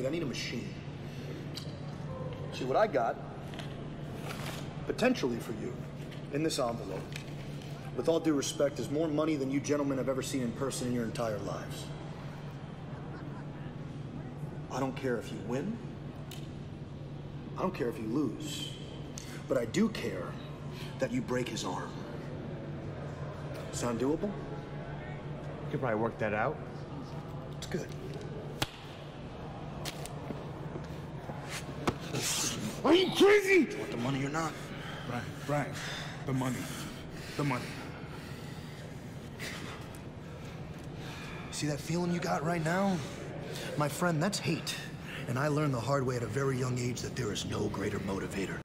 need? I need a machine. See what I got, potentially for you, in this envelope, with all due respect, is more money than you gentlemen have ever seen in person in your entire lives. I don't care if you win. I don't care if you lose. But I do care that you break his arm. Sound doable? You could probably work that out. It's good. Are you crazy? Want the money or not? Brian, Brian, the money. The money. See that feeling you got right now? My friend, that's hate. And I learned the hard way at a very young age that there is no greater motivator